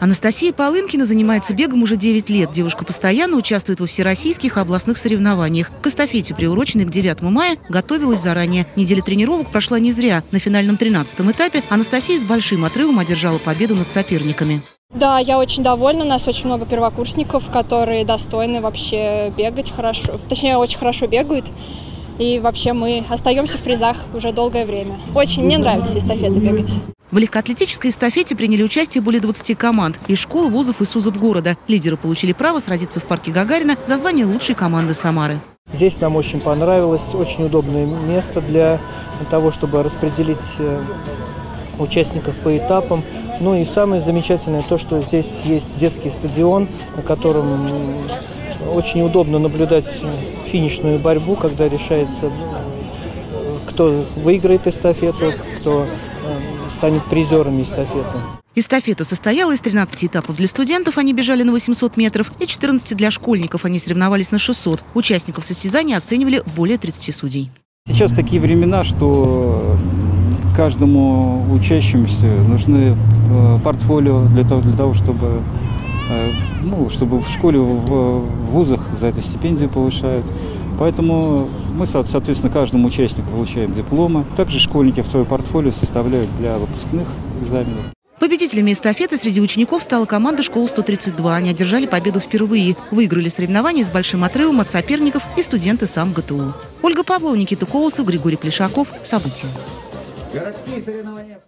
Анастасия Полынкина занимается бегом уже 9 лет. Девушка постоянно участвует во всероссийских и областных соревнованиях. К эстафете, приуроченной к 9 мая, готовилась заранее. Неделя тренировок прошла не зря. На финальном 13-м этапе Анастасия с большим отрывом одержала победу над соперниками. Да, я очень довольна. У нас очень много первокурсников, которые достойны вообще бегать хорошо. Точнее, очень хорошо бегают. И вообще мы остаемся в призах уже долгое время. Очень мне нравится эстафеты бегать. В легкоатлетической эстафете приняли участие более 20 команд из школ, вузов и СУЗов города. Лидеры получили право сразиться в парке Гагарина за звание лучшей команды Самары. Здесь нам очень понравилось, очень удобное место для того, чтобы распределить э, участников по этапам. Ну и самое замечательное то, что здесь есть детский стадион, на котором очень удобно наблюдать финишную борьбу, когда решается, кто выиграет эстафету, кто станет призерами эстафеты. Эстафета состояла из 13 этапов для студентов, они бежали на 800 метров, и 14 для школьников, они соревновались на 600. Участников состязания оценивали более 30 судей. Сейчас такие времена, что каждому учащемуся нужны э, портфолио для того, для того чтобы, э, ну, чтобы в школе, в вузах за это стипендию повышают. Поэтому мы, соответственно, каждому участнику получаем дипломы. Также школьники в свое портфолио составляют для выпускных экзаменов. Победителями эстафеты среди учеников стала команда школы 132. Они одержали победу впервые. Выиграли соревнования с большим отрывом от соперников и студенты сам ГТУ. Ольга Павлова, Никита Колосов, Григорий Плешаков. События. Городские соревнования.